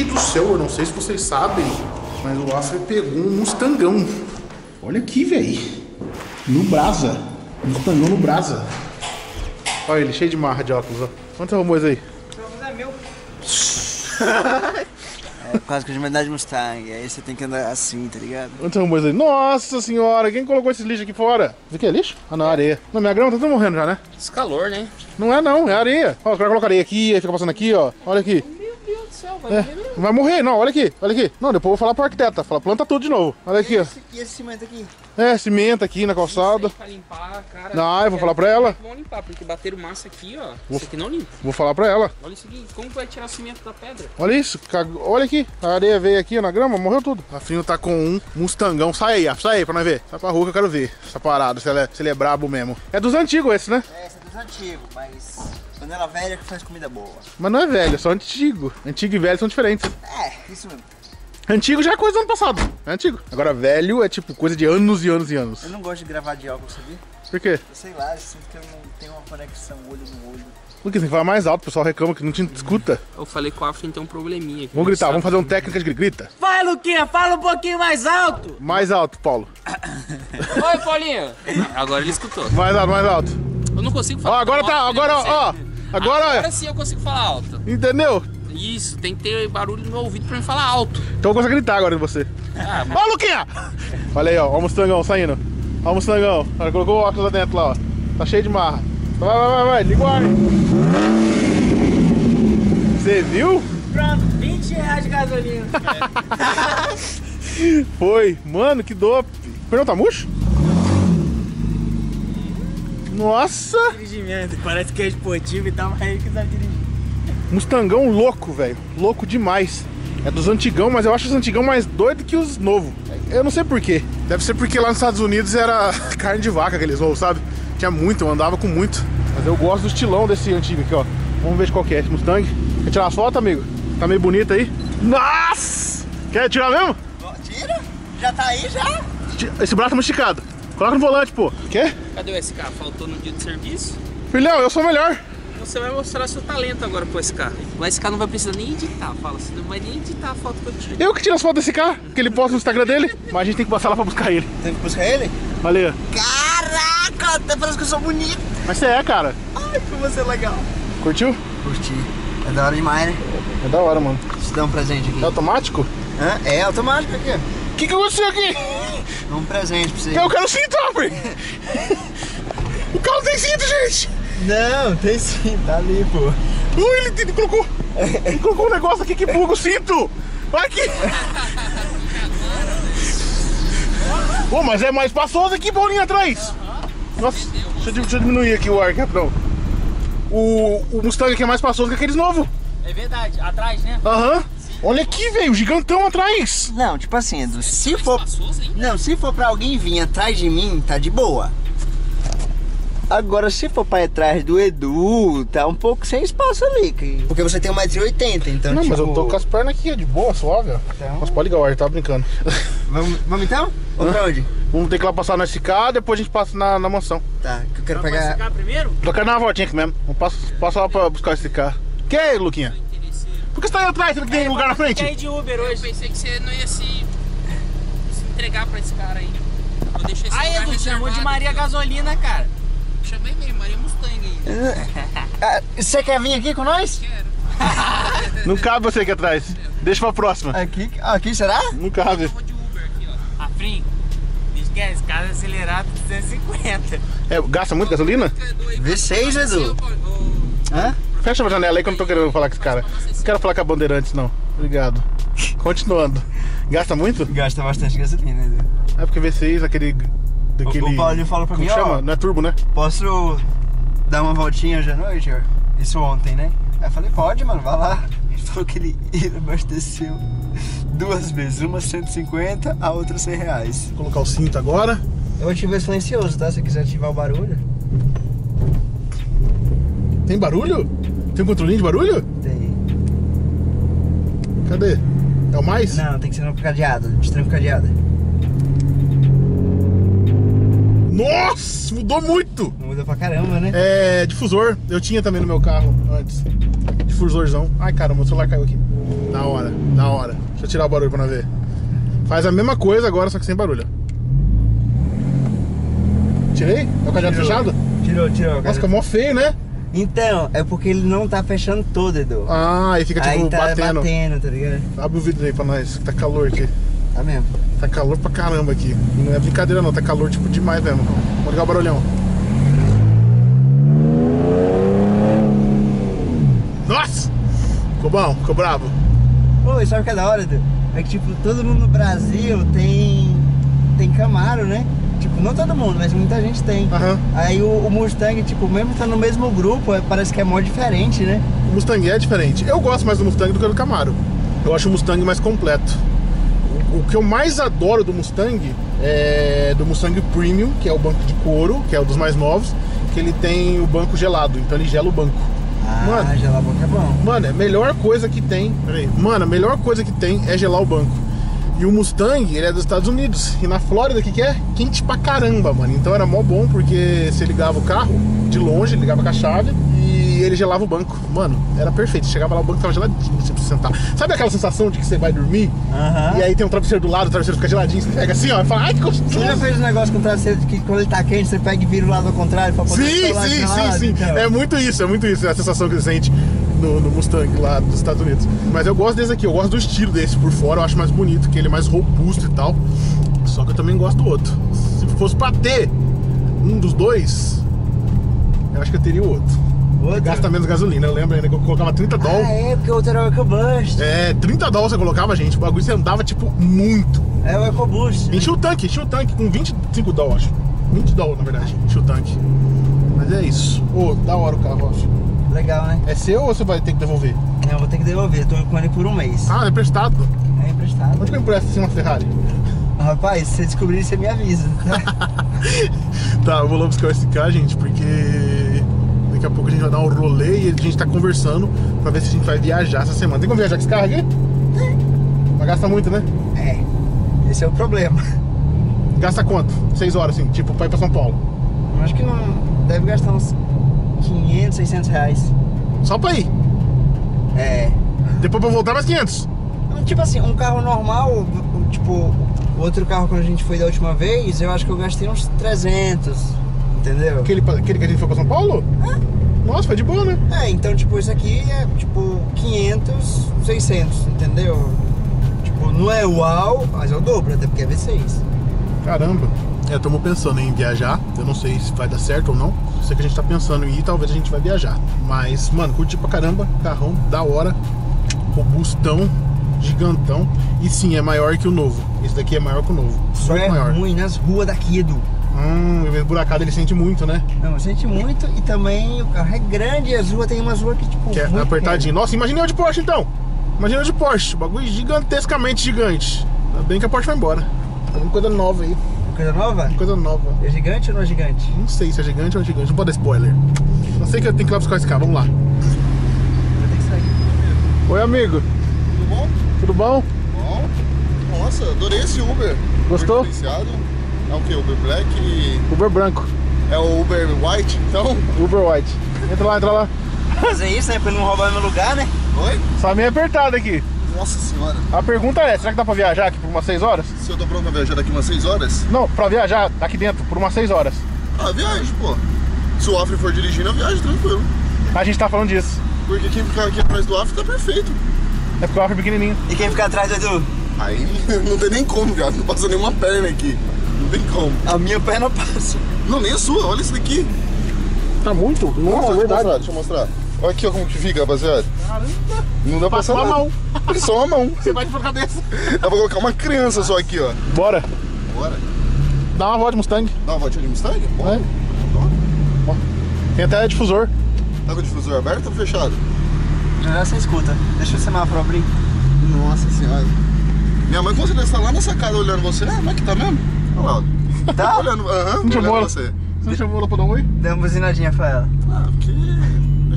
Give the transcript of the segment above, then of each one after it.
Gente do céu, eu não sei se vocês sabem, mas o Afra pegou um Mustangão. Olha aqui, velho. No brasa. Mustangão no brasa. Olha ele, cheio de marra de óculos, ó. Quantos arrumos aí? é meu. é causa que a de Mustang, aí você tem que andar assim, tá ligado? Quantos arrumos aí? Nossa senhora, quem colocou esse lixo aqui fora? Isso aqui é lixo? Ah, não, areia. Não, minha grama tá tudo morrendo já, né? Esse calor, né? Não é não, é areia. Ó, os caras colocam areia aqui, aí fica passando aqui, ó. Olha aqui. Meu Deus do céu, vai É. vai morrer, não, olha aqui, olha aqui. Não, depois eu vou falar pro arquiteta, fala, planta tudo de novo. Olha aqui, ó. Esse, e esse cimento aqui? É, cimento aqui na calçada. Pra limpar, cara. Não, eu vou quero falar pra ela. Vão limpar, porque bateram massa aqui, ó. Vou- Isso aqui não limpa. Vou falar pra ela. Olha isso aqui. Como vai tirar o cimento da pedra? Olha isso, cag- olha aqui. A areia veio aqui na grama, morreu tudo. A Frinho tá com um Mustangão. Sai aí, ó, sai aí pra nós ver. Sai pra rua que eu quero ver essa parada, se, ela é, se ele é brabo mesmo. É dos antigos esse, né? É, é dos antigos, mas panela velha que faz comida boa. Mas não é velho, é só antigo. Antigo e velho são diferentes. É, isso mesmo. Antigo já é coisa do ano passado. É antigo. Agora velho é tipo coisa de anos e anos e anos. Eu não gosto de gravar de óculos, sabia? Por quê? Eu sei lá, eu sinto que eu não tenho uma conexão olho no olho. Porque você tem que falar mais alto, o pessoal reclama que não te escuta. Eu falei com o Afrin tem um probleminha aqui. Vamos gritar, Sabe? vamos fazer um técnica de grita. Vai, Luquinha, fala um pouquinho mais alto. Mais alto, Paulo. Oi, Paulinho! Agora ele escutou. Mais alto, mais alto. Eu não consigo Ó, falar. agora tão tá, agora, ó. Agora, Agora sim eu consigo falar alto. entendeu? Isso, tem que ter barulho no meu ouvido pra me falar alto. Então eu consigo gritar agora em você. Ah, mas Ó, Luquinha! Olha aí, ó, ó o Mustangão saindo. Ó o Mustangão. Ela colocou o óculos lá dentro, lá, ó. Tá cheio de marra. Vai, vai, vai, vai, liga o ar. Você viu? Pronto, 20 reais de gasolina. Foi. Mano, que dope. O pneu tá murcho? Nossa! Dirigimento, parece que é esportivo e tal, mas ele que sabe dirigir. Mustangão louco, velho. Louco demais. É dos antigão, mas eu acho os antigão mais doido que os novos. Eu não sei porquê. Deve ser porque lá nos Estados Unidos era carne de vaca aqueles voos, sabe? Tinha muito, eu andava com muito. Mas eu gosto do estilão desse antigo aqui, ó. Vamos ver de qual que é esse Mustang. Quer tirar uma foto, amigo? Tá meio bonito aí. Nossa! Quer tirar mesmo? Tira? Já tá aí já? Esse braço tá muito esticado. Coloca no volante, pô. Quer? cadê o SK? Faltou no dia de serviço? Filhão, eu sou melhor. Você vai mostrar seu talento agora pro SK. O SK não vai precisar nem editar, fala. Você não vai nem editar a foto que eu tiro. Eu que tiro as fotos desse carro, que ele posta no Instagram dele. Mas a gente tem que passar lá pra buscar ele. Tem que buscar ele? Olha aí. ó. Caraca, até parece que eu sou bonito. Mas você é, cara. Ai, como você é legal. Curtiu? Curti. É da hora demais, né? É da hora, mano. Deixa eu dar um presente aqui. É automático? Hã? É automático aqui. ó. O que, que aconteceu aqui? Um presente pra você. Eu quero cinto, Alfred! o carro tem cinto, gente! Não, tem sim, tá ali, pô. Ui, ele, ele colocou. Ele colocou um negócio aqui que buga o cinto! Olha aqui! Pô, mas é mais espaçoso aqui, Paulinho, atrás! Nossa, deixa eu, deixa eu diminuir aqui o ar, rapidão. O, o Mustang aqui é mais espaçoso que aqueles novos. É verdade, atrás, né? Aham. Olha aqui, velho, gigantão atrás. Não, tipo assim, Edu, se for. Não, se for pra alguém vir atrás de mim, tá de boa. Agora, se for pra ir atrás do Edu, tá um pouco sem espaço ali. que- Porque você tem 1,80m, então. Não, tipo... mas eu tô com as pernas aqui, ó, de boa, suave, ó. Então- Mas pode ligar o ar, tá brincando. Vamos, vamos então? Ou pra onde? Vamos ter que ir lá passar no SK, depois a gente passa na, na mansão. Tá, que eu quero Vai pegar. ficar primeiro? Eu quero dar uma voltinha aqui mesmo. Vamos passar, passar lá pra buscar esse carro. Que aí, Luquinha? Por que você tá aí atrás? Você não tem lugar na frente? de Uber Eu hoje? pensei que você não ia se, se entregar pra esse cara aí. Vou deixar esse Aí, Edu, chamou de Maria. Gasolina, cara. Chamei mesmo, Maria Mustang aí. Ah, você quer vir aqui com nós? Quero. Não cabe você aqui atrás. Deixa pra próxima. Aqui, aqui será? Não cabe. Eu vou de Uber aqui, ó. Afrim, esquece, casa acelerado 250. É, gasta muito gasolina? V6, Edu. Hã? Fecha a janela aí que eu não tô querendo falar com esse cara. Não quero falar com a Bandeirantes, não. Obrigado. Continuando. Gasta muito? Gasta bastante gasolina, Edu. É porque V6, aquele. Daquele. O Paulinho falou pra mim, chama? ó. Não é turbo, né? Posso dar uma voltinha hoje à noite? Isso ontem, né? Aí eu falei, pode, mano, vai lá. Ele falou que ele, ele abasteceu duas vezes, uma 150, a outra 100 reais. Vou colocar o cinto agora. Eu ativei silencioso, tá? Se quiser ativar o barulho, Tem barulho? Tem um controlinho de barulho? tem. Cadê? É o mais? Não, tem que ser no cadeado, de tranco cadeado. Nossa, mudou muito! Muda pra caramba, né? É, difusor. Eu tinha também no meu carro antes. Difusorzão. Ai, caramba, o celular caiu aqui. Da hora, da hora. Deixa eu tirar o barulho pra nós ver. Faz a mesma coisa agora, só que sem barulho. Tirei? É o cadeado Tirou. fechado? Tirou, tirou. Nossa, fica mó feio, né? Então, é porque ele não tá fechando todo, Edu. Ah, aí fica tipo Aí tá batendo. batendo, tá ligado? Abre o vidro aí pra nós, que tá calor aqui. Tá mesmo. Tá calor pra caramba aqui. Não é brincadeira não, tá calor tipo demais mesmo. Vamos ligar o barulhão. Nossa! Ficou bom, ficou bravo. Pô, e sabe o que é da hora, Edu? É que, tipo, todo mundo no Brasil tem. tem Camaro, né? Tipo, não todo mundo, mas muita gente tem. Aham. Aí o, o Mustang, tipo, mesmo tá no mesmo grupo, é- parece que é mó diferente, né? O Mustang é diferente. Eu gosto mais do Mustang do que do Camaro. Eu acho o Mustang mais completo. O, o que eu mais adoro do Mustang é do Mustang Premium, que é o banco de couro, que é o dos mais novos, que ele tem o banco gelado, então ele gela o banco. Ah, Mano. gelar a boca é bom. Mano, é a melhor coisa que tem. Peraí. Mano, a melhor coisa que tem é gelar o banco. E o Mustang, ele é dos Estados Unidos. E na Flórida, o que, que é? Quente pra caramba, mano. Então era mó bom, porque você ligava o carro de longe, ligava com a chave e ele gelava o banco. Mano, era perfeito. Chegava lá, o banco tava geladinho, você precisa sentar. Sabe aquela sensação de que você vai dormir? E aí tem um travesseiro do lado, o travesseiro fica geladinho, você pega assim, ó, e fala, ai que Você já gostoso. fez um negócio com o travesseiro que quando ele tá quente, você pega e vira o lado ao contrário pra poder Sim, sim, sim, sim. Então. É muito isso, é muito isso. É a sensação que você sente no, no Mustang lá dos Estados Unidos. Mas eu gosto desse aqui, eu gosto do estilo desse por fora, eu acho mais bonito, que ele é mais robusto e tal. Só que eu também gosto do outro. Se fosse pra ter um dos dois, eu acho que eu teria o outro. Outro? Gasta menos gasolina, eu lembro ainda que eu colocava 30 Ah, dólares. é, porque o outro era o EcoBoost. É, 30 dólares você colocava, gente. O bagulho você andava, tipo, muito. É, o EcoBoost. Enchia o tanque, enchia o tanque com 25 dólares, acho. 20 dólares, na verdade, enchia o tanque. Mas é isso. Ô, da hora o carro, acho. Legal, né? É seu ou você vai ter que devolver? Eu vou ter que devolver, tô com ele por um mês. Ah, é emprestado. É emprestado. Onde que eu empresto assim uma Ferrari? Rapaz, se você descobrir, você me avisa. Tá, eu vou lá buscar esse carro, gente, porque daqui a pouco a gente vai dar um rolê e a gente tá conversando pra ver se a gente vai viajar essa semana. Tem como viajar com esse carro aqui? Mas gasta muito, né? é, esse é o problema. Gasta quanto? Seis horas, assim, tipo, pra ir pra São Paulo. Eu Acho que não deve gastar uns 500, 600 reais. Só pra ir. É. Depois pra voltar mais 500. Tipo assim, um carro normal, tipo, o outro carro quando a gente foi da última vez, eu acho que eu gastei uns 300, entendeu? Aquele, aquele que a gente foi pra São Paulo? Nossa, foi de boa, né? É, então, tipo, isso aqui é, tipo, 500, 600, entendeu? Tipo, não é uau, mas é o dobro, até porque é V6. Caramba. É, estamos pensando em viajar. Eu não sei se vai dar certo ou não. Sei que a gente tá pensando em ir, talvez a gente vai viajar. Mas, mano, curti pra caramba. Carrão da hora. Robustão, gigantão. E sim, é maior que o novo. Esse daqui é maior que o novo. Só Muito é maior. ruim nas ruas daqui, Edu. Hum, o buracado ele sente muito, né? Não, sente muito e também o carro é grande e as ruas tem umas ruas que, tipo, Que é apertadinho. Nossa, imagina eu de Porsche então. Imagina eu de Porsche. O bagulho gigantescamente gigante. Ainda bem que a Porsche foi embora. Tá uma coisa nova aí. Coisa nova? Coisa nova. É gigante ou não é gigante? Não sei se é gigante ou é gigante. Não pode dar spoiler. Só sei que eu tenho que ir lá buscar esse carro. Vamos lá. Que sair. Oi, amigo. Tudo bom? Tudo bom? Bom. Nossa, adorei esse Uber. Gostou? Uber. É o que? Uber Black e... Uber branco. É o Uber White, então? Uber white. Entra lá, entra lá. Fazer isso, né? Pra não roubar meu lugar, né? Oi? Só meio apertado aqui. Nossa senhora. A pergunta é, será que dá pra viajar aqui por umas 6 horas? Se eu tô pronto pra viajar daqui umas 6 horas, Não, pra viajar aqui dentro por umas 6 horas. ah, viajo, pô. Se o Afri for dirigindo, eu viajo tranquilo. A gente tá falando disso. Porque quem ficar aqui atrás do Afri tá perfeito. É porque o Afro é pequenininho. E quem fica atrás do Edu? Aí não tem nem como, viado. Não passa nenhuma perna aqui. Não tem como. A minha perna passa. Não, nem a sua. Olha isso daqui. Tá muito? Nossa, deixa eu mostrar, deixa eu mostrar. Olha aqui ó, como que fica, rapaziada. Caramba. Não dá pra Passa passar uma nada. mão. É só uma mão. Você vai de cabeça. Dá pra colocar uma criança só aqui, ó. Bora. Bora. Dá uma volta de Mustang. Dá uma voltinha de Mustang? É. Bora. Tem até difusor. Tá com o difusor aberto ou fechado? Já já você escuta. Deixa o semáforo abrir. Nossa senhora. Minha mãe certeza tá lá na sacada olhando você. Ah, mas que tá mesmo? Olha lá. Tá? olhando, aham, Não chamou olhando ela? você. Você não chamou ela pra dar um oi? Deu uma buzinadinha pra ela. Ah, porque...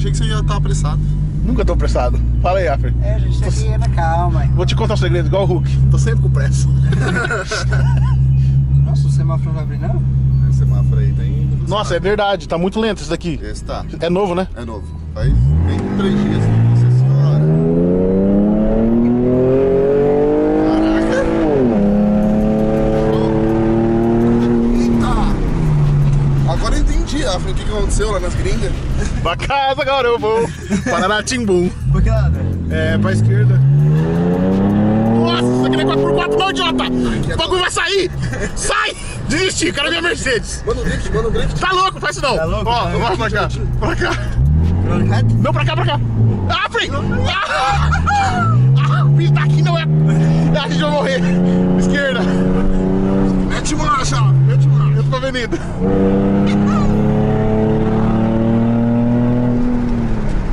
Achei que você já tá apressado. Nunca tô apressado. Fala aí, Afri. É, a gente tem que ir na calma. Vou te contar um segredo, igual o Hulk. Tô sempre com pressa. Nossa, o semáforo não vai abrir, não? É, esse semáforo aí tá tem... Nossa, é verdade. Tá muito lento esse daqui. Esse tá. É novo, né? É novo. Faz bem três dias. Nossa senhora. Afri, o que, que aconteceu lá nas gringas? Pra casa agora eu vou. Pararatimbum. Por que lado? É, pra esquerda. Nossa, isso aqui não é 4x4 não, idiota! O bagulho vai sair! Sai! Desisti, quero minha Mercedes. Manda um drift, manda um drift. Tá louco, faz isso não. Tá louco? Ó, vamos pra cá. Pra cá. Não, pra cá, pra cá. Ah, Frei! Ah, ah, o filho tá aqui, não é. Ah, a gente vai morrer. Esquerda. Mete marcha, mete marcha. Eu tô pra avenida.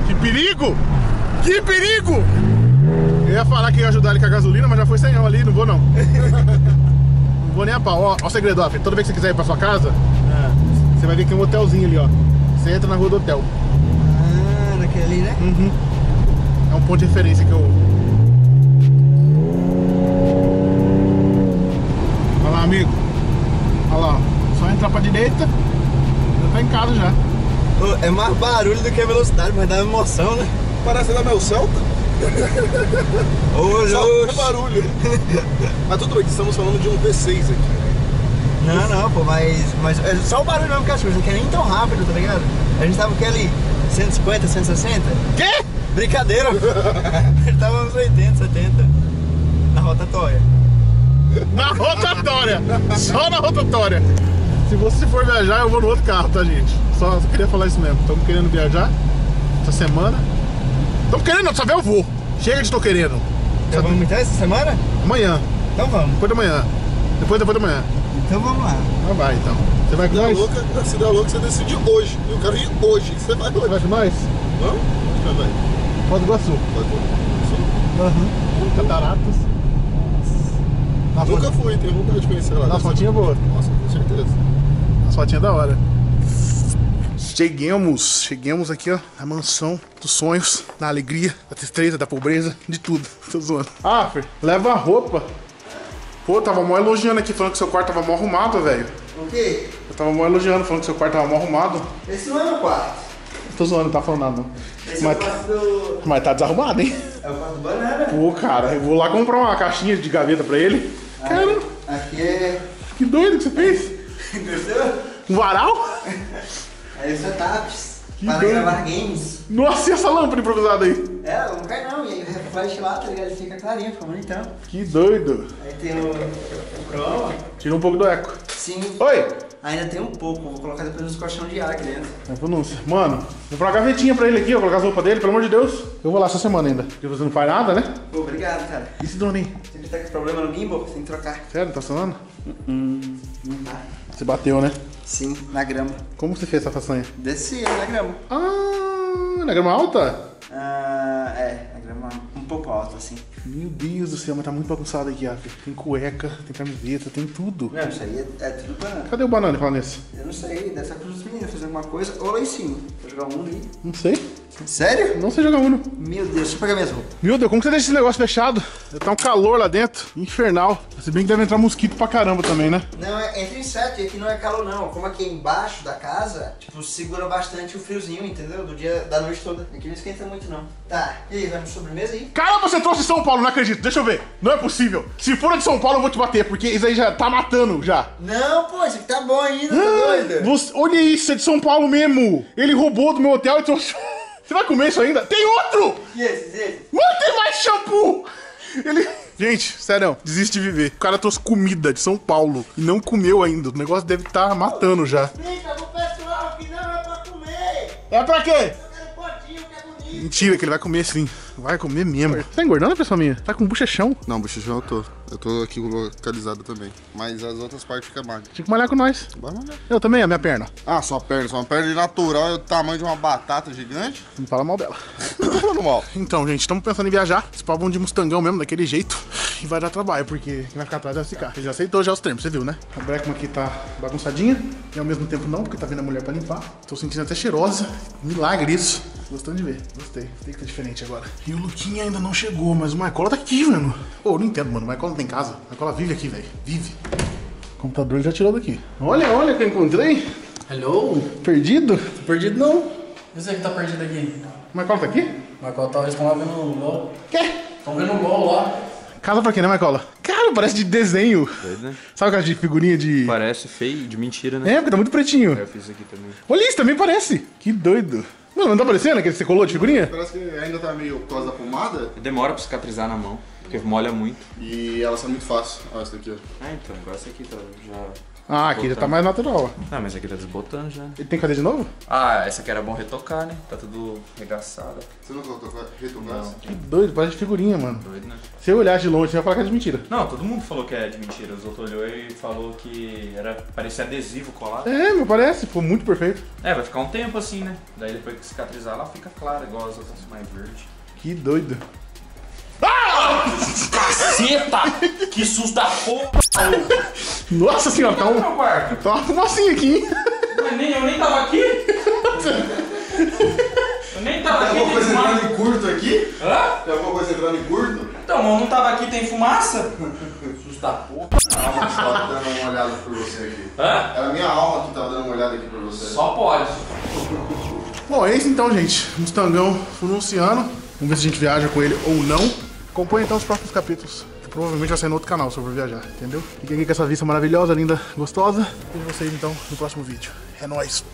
Que perigo! Que perigo! Eu ia falar que ia ajudar ele com a gasolina, mas já foi sem ali, não vou não. Não vou nem a pau. Ó, ó o segredo, ó, filho. Toda vez que você quiser ir pra sua casa, você vai ver que tem um hotelzinho ali, ó. Você entra na rua do hotel. Ah, naquele ali, né? É um ponto de referência que eu. Olha lá, amigo. Olha lá, só entrar pra direita, já tá em casa já. Ô, É mais barulho do que a velocidade, mas dá emoção, né? Parece da meu Celta. Hoje, Só hoje. barulho. Mas tudo bem, que estamos falando de um V6 aqui. Não, não, pô, mas, mas é só o barulho mesmo que eu acho, não é nem tão rápido, tá ligado? A gente tava com ali 150, 160. Quê? Brincadeira! Ele tava uns 80, 70. Na rotatória. Na rotatória! Só na rotatória! Se você for viajar, eu vou no outro carro, tá, gente? Só, só queria falar isso mesmo. Estamos querendo viajar essa semana. Estamos querendo, não, só ver eu vou. Chega de tô querendo. Então vamos então essa semana? Amanhã, Então vamos. depois da manhã. Depois, depois da manhã. Então vamos lá. Vai, vai então. Você vai com Se der nós? louca, se der louca, você decide hoje. Eu quero ir hoje. Você vai Você hoje. vai com nós? Não? Você vai. Foz do Iguaçu. Pode. Cataratas. Na Nunca fui, tenho vontade de conhecer lá. Na fotinha boa. Nossa, com certeza. As fotinhas da hora. Cheguemos, chegamos aqui, ó, na mansão dos sonhos, na alegria, da tristeza, da pobreza, de tudo. Tô zoando. Ah, Fer, leva a roupa. Pô, tava mó elogiando aqui, falando que seu quarto tava mó arrumado, velho. O quê? Eu tava mó elogiando, falando que seu quarto tava mó arrumado. Esse não é meu quarto. Tô zoando, não tá falando nada, não. Esse Mas, é o quarto do. mas tá desarrumado, hein? É o quarto do banana. Pô, cara, eu vou lá comprar uma caixinha de gaveta pra ele. Cara, Aqui é. que doido que você fez? Gostou? Um varal? Aí os setups. Que para gravar games. Nossa, e essa lâmpada improvisada aí? É, um carnão. E aí o refresh lá, tá ligado? Ele fica clarinho, fica bonitão. Que doido. Aí tem o. O chroma. Tira um pouco do eco. Sim. Oi! Ainda tem um pouco. Vou colocar depois nos colchão de ar aqui dentro. É pronúncia. Mano, vou comprar uma gavetinha pra ele aqui, ó, colocar as roupas dele, pelo amor de Deus. Eu vou lá essa semana ainda. Porque você não faz nada, né? Pô, obrigado, cara. E esse drone aí? Sempre tá com problema no gimbal, tem que trocar. Sério, não tá funcionando? Não tá. Você bateu, né? Sim, na grama. Como você fez essa façanha? Desci na grama. Ah, na grama alta? Ah, é, na grama um pouco alta, assim. Meu Deus do céu, mas tá muito bagunçado aqui, Aff. Tem cueca, tem camiseta, tem tudo. Não, isso aí é, é tudo banana. Cadê o banana falando nisso? Eu não sei, deve estar com os meninos fazer alguma coisa. Ou lá em cima. Vou jogar um ali. Não sei. Sério? Não sei jogar Uno. Meu Deus, deixa eu pegar minhas roupas. Meu Deus, como você deixa esse negócio fechado? Tá um calor lá dentro. Infernal. Se bem que deve entrar mosquito pra caramba também, né? Não, é entre inseto e aqui não é calor não. Como aqui é embaixo da casa, tipo, segura bastante o friozinho, entendeu? Do dia, da noite toda. Aqui não esquenta muito não. Tá, e aí, vamos sobremesa aí? Caramba, você trouxe São Paulo, não acredito. Deixa eu ver. Não é possível. Se for de São Paulo, eu vou te bater, porque isso aí já tá matando já. Não, pô, isso aqui tá bom ainda, tá Ah, doido? você- olha isso, é de São Paulo mesmo. Ele roubou do meu hotel e trouxe. Você vai comer isso ainda? Tem outro! E esses, esses? Mano, tem mais shampoo! Ele. Gente, sério, desiste de viver. O cara trouxe comida de São Paulo e não comeu ainda. O negócio deve estar matando já. Explica pro pessoal que não é pra comer. É pra quê? Eu quero potinho que é bonito. Mentira, que ele vai comer sim. Vai comer mesmo. Você tá engordando, pessoal minha? Tá com bochechão. Não, bochechão eu tô. Eu tô aqui localizado também. Mas as outras partes ficam magras. Tinha que malhar com nós. Vai malhar. Eu também, a minha perna. Ah, sua perna. Sua perna natural é o tamanho de uma batata gigante. Não fala mal dela. Não tô falando mal. Então, gente, estamos pensando em viajar. Esse pau vão de mustangão mesmo, daquele jeito. E vai dar trabalho, porque quem vai ficar atrás vai ficar. Ele já aceitou já os termos, você viu, né? A Breckman aqui tá bagunçadinha. E ao mesmo tempo não, porque tá vindo a mulher pra limpar. Tô sentindo até cheirosa. Milagre isso. Gostando de ver. Gostei. Tem que tá diferente agora. E o Luquinha ainda não chegou, mas o Marcola tá aqui, mano. Ô, eu não entendo, mano. O Marcola não tem casa. O Marcola vive aqui, velho. Vive. O computador ele já tirou daqui. Olha, olha que eu encontrei. Hello? Perdido. Tô perdido não. E você que tá perdido aqui? O Marcola tá aqui? Marcos talvez estão lá vendo o LOL. Quê? Estão vendo o LOL lá. Casa pra quê, né, Marcola? Cara, parece de desenho. Doido, né? Sabe aquela de figurinha de. Parece feio, de mentira, né? É, porque tá muito pretinho. Eu fiz aqui também. Olha isso, também parece. Que doido. Mano, não tá parecendo aquele que você colou de figurinha? Parece que ainda tá meio por causa da pomada Demora pra cicatrizar na mão, porque molha muito. e ela sai muito fácil. Olha essa daqui, ó. Ah, então, agora esse aqui tá já... Ah, aqui já tá mais natural. ó. Ah, mas aqui tá desbotando já. Ele tem cadê de novo? Ah, essa aqui era bom retocar, né? Tá tudo regaçado. Você não colocou retocar essa? Que doido, parece de figurinha, mano. Doido, né? Se eu olhar de longe, você vai falar que é de mentira. Não, todo mundo falou que é de mentira. Os outros olhou e falou que era parecia adesivo colado. É, meu, parece. Ficou muito perfeito. É, vai ficar um tempo assim, né? Daí depois que cicatrizar ela fica clara, igual as outras mais verde. Que doido. Caceta! que susto da porra! Nossa senhora, tá, um, tá uma fumacinha aqui, hein? Mas nem, eu nem tava aqui! Eu nem tava aqui, Tem tem alguma coisa fumaça. entrando em curto aqui? Hã? Tem alguma coisa entrando em curto? Então, mas eu não tava aqui, tem fumaça? Susto da porra. A alma que tava dando uma olhada por você aqui. Hã? Era a minha alma que tava dando uma olhada aqui por você. Só pode. Bom, é isso então, gente. Mustangão fununciano. Vamos ver se a gente viaja com ele ou não. Acompanhe então os próximos capítulos. Que provavelmente vai sair no outro canal for viajar, entendeu? Fiquem aqui com essa vista maravilhosa, linda, gostosa. Vejo vocês então no próximo vídeo. É nóis!